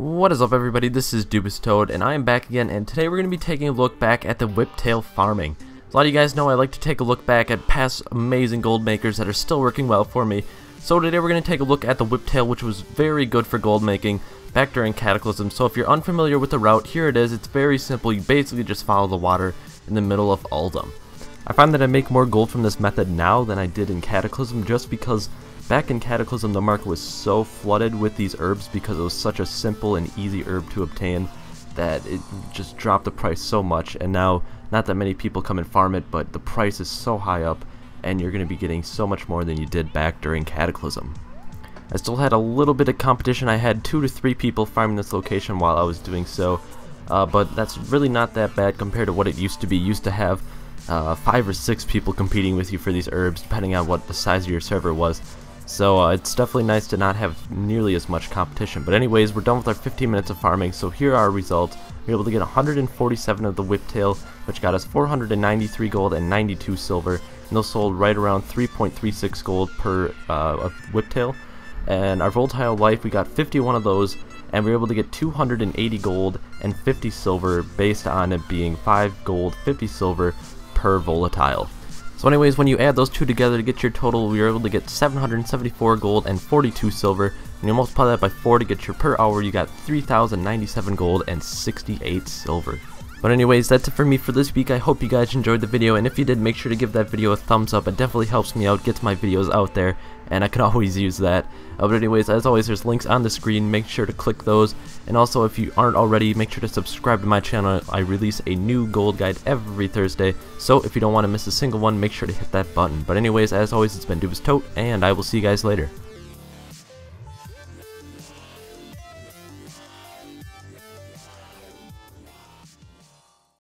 What is up everybody, this is Dubisttot, and I am back again, and today we're going to be taking a look back at the whiptail farming. a lot of you guys know I like to take a look back at past amazing gold makers that are still working well for me. So today we're going to take a look at the whiptail, which was very good for gold making back during Cataclysm. So if you're unfamiliar with the route, here it is. It's very simple. You basically just follow the water in the middle of Uldum. I find that I make more gold from this method now than I did in Cataclysm just because Back in Cataclysm, the market was so flooded with these herbs because it was such a simple and easy herb to obtain that it just dropped the price so much. And now, not that many people come and farm it, but the price is so high up, and you're going to be getting so much more than you did back during Cataclysm. I still had a little bit of competition. I had two to three people farming this location while I was doing so, uh, but that's really not that bad compared to what it used to be. Used to have uh, five or six people competing with you for these herbs, depending on what the size of your server was. So uh, it's definitely nice to not have nearly as much competition. But anyways, we're done with our 15 minutes of farming, so here are our results. We were able to get 147 of the whiptail, which got us 493 gold and 92 silver. And those sold right around 3.36 gold per uh, whiptail. And our volatile life, we got 51 of those, and we were able to get 280 gold and 50 silver based on it being 5 gold, 50 silver per volatile. So anyways, when you add those two together to get your total, were able to get 774 gold and 42 silver. And you multiply that by 4 to get your per hour, you got 3,097 gold and 68 silver. But anyways, that's it for me for this week. I hope you guys enjoyed the video, and if you did, make sure to give that video a thumbs up. It definitely helps me out, gets my videos out there, and I could always use that. Uh, but anyways, as always, there's links on the screen. Make sure to click those. And also, if you aren't already, make sure to subscribe to my channel. I release a new gold guide every Thursday, so if you don't want to miss a single one, make sure to hit that button. But anyways, as always, it's been Dubisttot, and I will see you guys later.